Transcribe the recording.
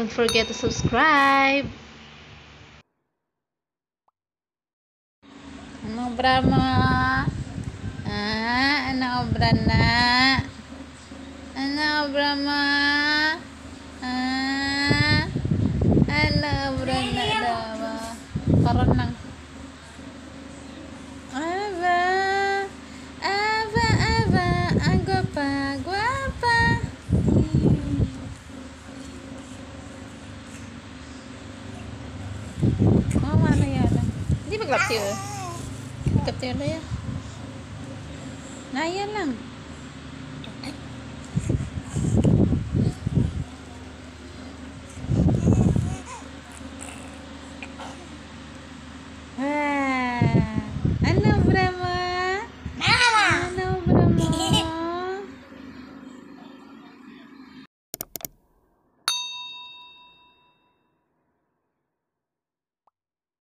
Don't forget to subscribe. Ano obra mo? Ah, ano obra na? Ano obra mo? Ah, ano obra na daw? Parang lang. Ava, Ava, Ava, ang guapa. Ah, mama na yata. Hindi maglap tiyo. Maglap tiyo na yan. Naya lang.